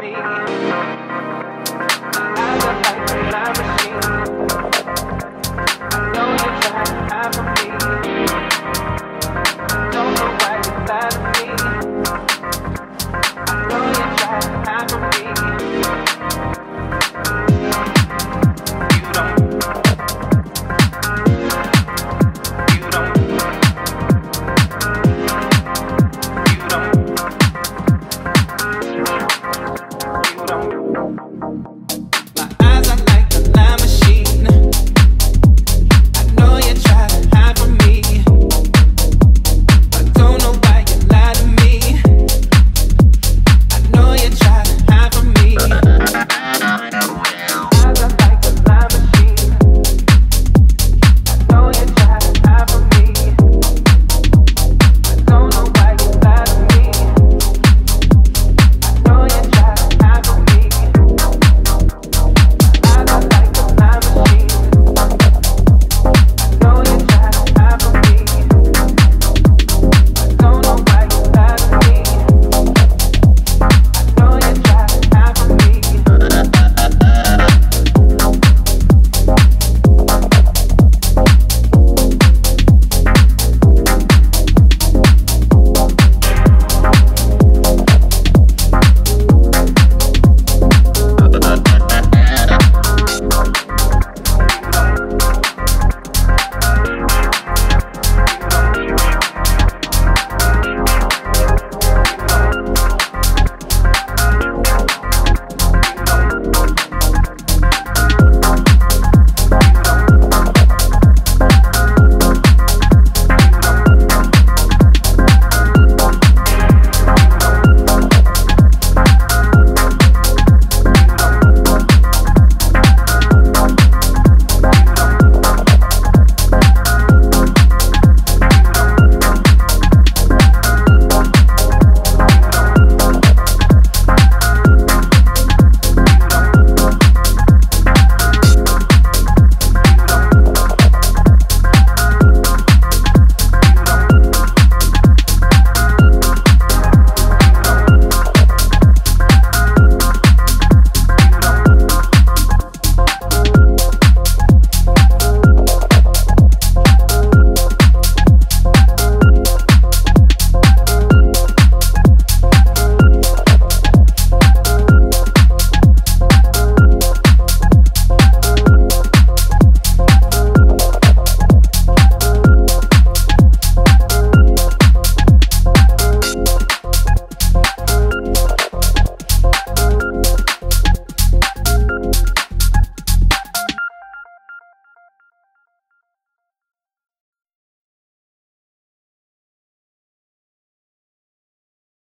Daddy.